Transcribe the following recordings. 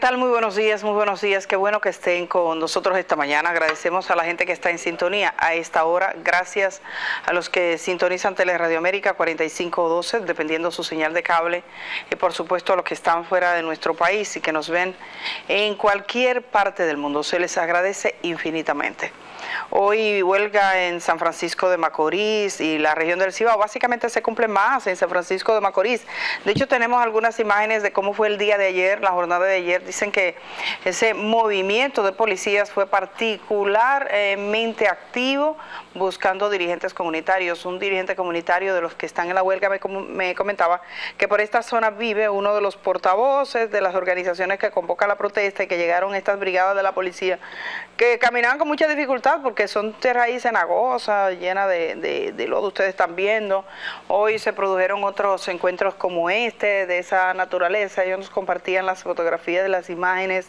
tal? Muy buenos días, muy buenos días. Qué bueno que estén con nosotros esta mañana. Agradecemos a la gente que está en sintonía a esta hora. Gracias a los que sintonizan Teleradio América 4512, dependiendo su señal de cable. Y por supuesto a los que están fuera de nuestro país y que nos ven en cualquier parte del mundo. Se les agradece infinitamente. Hoy huelga en San Francisco de Macorís y la región del Cibao. Básicamente se cumple más en San Francisco de Macorís. De hecho, tenemos algunas imágenes de cómo fue el día de ayer, la jornada de ayer. Dicen que ese movimiento de policías fue particularmente activo buscando dirigentes comunitarios. Un dirigente comunitario de los que están en la huelga me, comentaba que por esta zona vive uno de los portavoces de las organizaciones que convocan la protesta y que llegaron estas brigadas de la policía, que caminaban con mucha dificultad porque son tierra ahí cenagosa, llena de, de, lodo, ustedes están viendo. Hoy se produjeron otros encuentros como este, de esa naturaleza. Ellos nos compartían las fotografías de las imágenes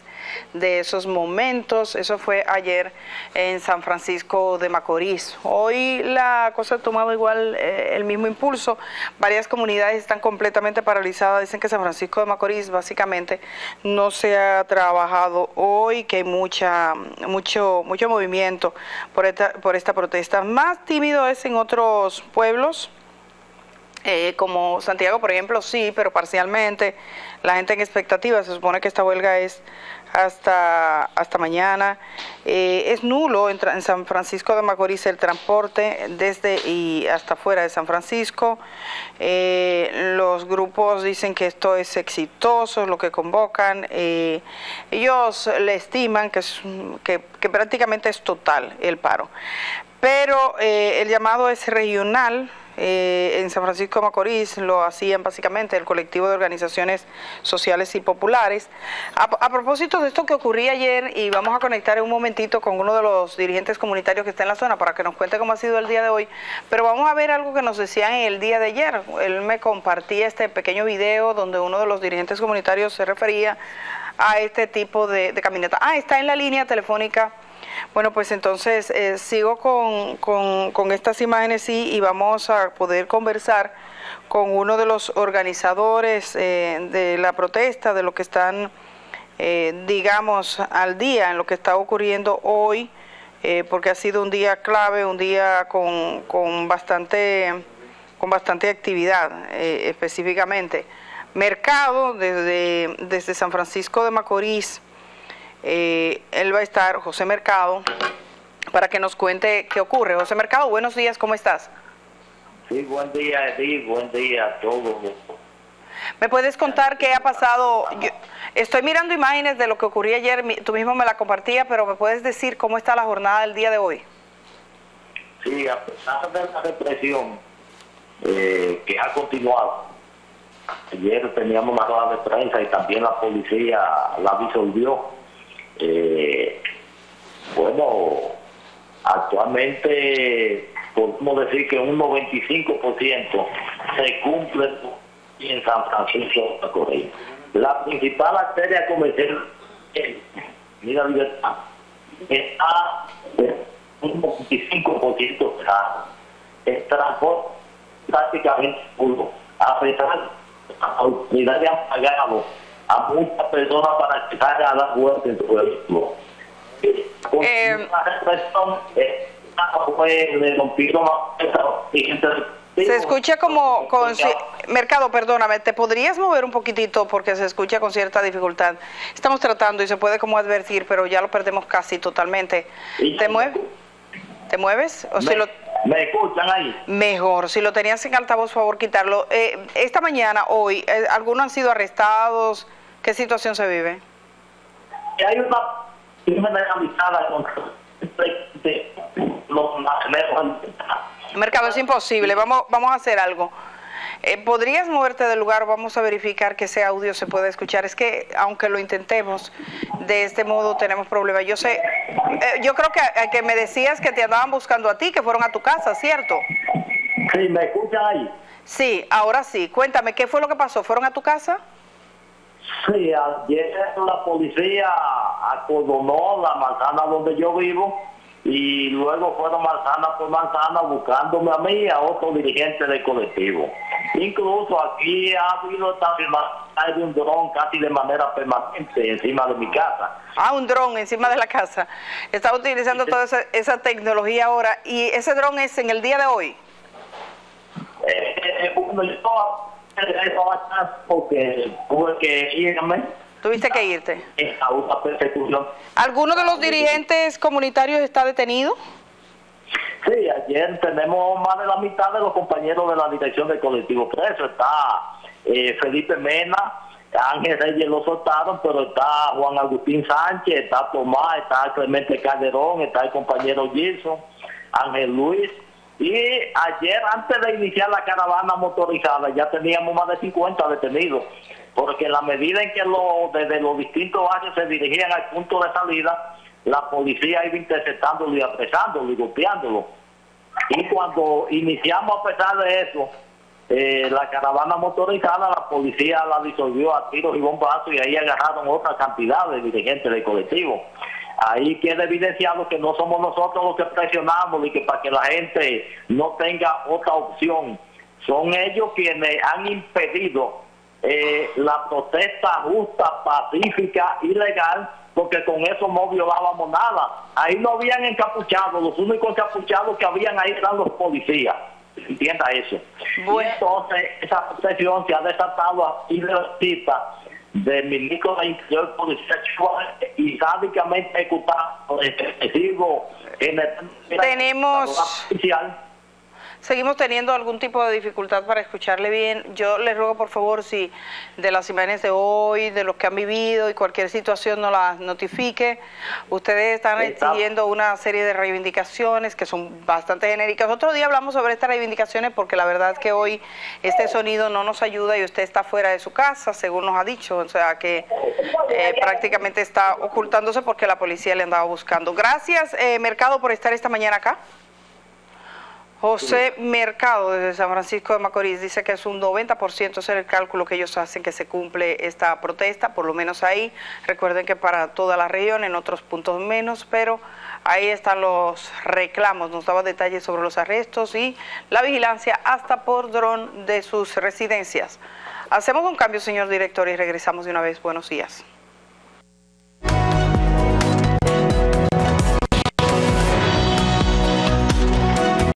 de esos momentos. Eso fue ayer en San Francisco de Macorís. Hoy la cosa ha tomado igual eh, el mismo impulso. Varias comunidades están completamente paralizadas. Dicen que San Francisco de Macorís básicamente no se ha trabajado hoy, que hay mucha, mucho, mucho movimiento por esta, por esta protesta. Más tímido es en otros pueblos. Eh, como Santiago, por ejemplo, sí, pero parcialmente. La gente en expectativa, se supone que esta huelga es hasta, hasta mañana. Eh, es nulo en, San Francisco de Macorís el transporte desde y hasta fuera de San Francisco. Eh, los grupos dicen que esto es exitoso, lo que convocan. Eh, ellos le estiman que, es, que, que prácticamente es total el paro. Pero el llamado es regional eh, en San Francisco de Macorís lo hacían básicamente el colectivo de organizaciones sociales y populares. A, propósito de esto que ocurría ayer, y vamos a conectar en un momentito con uno de los dirigentes comunitarios que está en la zona para que nos cuente cómo ha sido el día de hoy, pero vamos a ver algo que nos decían el día de ayer. Él me compartía este pequeño video donde uno de los dirigentes comunitarios se refería a este tipo de, de caminata. Ah, está en la línea telefónica bueno, pues entonces eh, sigo con, con, estas imágenes y vamos a poder conversar con uno de los organizadores eh, de la protesta, de lo que están, eh, digamos, al día en lo que está ocurriendo hoy, porque ha sido un día clave, un día con, con bastante con bastante actividad específicamente. Mercado desde, desde San Francisco de Macorís eh, él va a estar, José Mercado, para que nos cuente qué ocurre. José Mercado, buenos días, ¿cómo estás? Sí, buen día, Edith, buen día a todos. ¿Me puedes contar qué ha pasado? estoy mirando imágenes de lo que ocurrió ayer, tú mismo me la compartías, pero ¿me puedes decir cómo está la jornada del día de hoy? Sí, a pesar de la represión eh, que ha continuado, ayer teníamos una rueda de prensa y también la policía la disolvió eh, bueno, actualmente podemos decir que un 95% se cumple en San Francisco de Corea. La principal arteria comercial es Mira Libertad está un 95% el transporte prácticamente puro. A pesar de las autoridades han a muchas personas para que salgan a dar vuelta en su vehículo. Eh, se escucha como con mercado, perdóname, te podrías mover un poquitito porque se escucha con cierta dificultad. Estamos tratando y se puede como advertir, pero ya lo perdemos casi totalmente. ¿Te mueves? ¿Te mueves? ¿O si lo... ¿Me escuchan ahí? Mejor, si lo tenías en altavoz, favor quitarlo. Eh, esta mañana, hoy, eh, ¿algunos han sido arrestados? ¿Qué situación se vive? Hay una amistad con los Mercado, es imposible. Vamos, vamos a hacer algo. Eh, ¿Podrías moverte del lugar? Vamos a verificar que ese audio se pueda escuchar. Es que, aunque lo intentemos, de este modo tenemos problemas. Yo sé, eh, yo creo que, eh, que me decías que te andaban buscando a ti, que fueron a tu casa, ¿cierto? Sí, ¿me escuchas ahí? Sí, ahora sí. Cuéntame, ¿qué fue lo que pasó? ¿Fueron a tu casa? Sí, ayer la policía acordonó la manzana donde yo vivo y luego fueron manzana por manzana buscándome a mí y a otro dirigente del colectivo. Incluso aquí ha habido hay un dron casi de manera permanente encima de mi casa. Ah, un dron encima de la casa. Está utilizando toda esa, esa tecnología ahora. ¿Y ese dron es en el día de hoy? Eh, eh, bueno, yo eso porque tuve que irme. ¿Tuviste que irte? ¿Alguno de los dirigentes comunitarios está detenido? Sí, ayer tenemos más de la mitad de los compañeros de la dirección del colectivo preso. Está eh, Felipe Mena, Ángel Reyes lo soltaron, pero está Juan Agustín Sánchez, está Tomás, está Clemente Calderón, está el compañero Gilson, Ángel Luis. Y ayer, antes de iniciar la caravana motorizada, ya teníamos más de 50 detenidos, porque en la medida en que lo, desde los distintos barrios se dirigían al punto de salida, la policía iba interceptándolo y apresándolo y golpeándolo. Y cuando iniciamos a pesar de eso, eh, la caravana motorizada, la policía la disolvió a tiros y bombazos y ahí agarraron otra cantidad de dirigentes del colectivo. Ahí queda evidenciado que no somos nosotros los que presionamos y que para que la gente no tenga otra opción, son ellos quienes han impedido eh, la protesta justa, pacífica y legal porque con eso no violábamos nada. Ahí no habían encapuchados, los únicos encapuchados que habían ahí eran los policías. Entienda eso. Y entonces esa protección se ha desatado a de de ministro de Interior Policía y sádicamente ejecutado excesivo en el tenemos seguimos teniendo algún tipo de dificultad para escucharle bien. Yo les ruego por favor si de las imágenes de hoy, de los que han vivido y cualquier situación no las notifique. Ustedes están exigiendo una serie de reivindicaciones que son bastante genéricas. Otro día hablamos sobre estas reivindicaciones porque la verdad es que hoy este sonido no nos ayuda y usted está fuera de su casa, según nos ha dicho. O sea que eh, prácticamente está ocultándose porque la policía le andaba buscando. Gracias, eh, Mercado, por estar esta mañana acá. José Mercado desde San Francisco de Macorís dice que es un 90% es el cálculo que ellos hacen que se cumple esta protesta, por lo menos ahí. Recuerden que para toda la región, en otros puntos menos, pero ahí están los reclamos. Nos daba detalles sobre los arrestos y la vigilancia hasta por dron de sus residencias. Hacemos un cambio, señor director, y regresamos de una vez. Buenos días.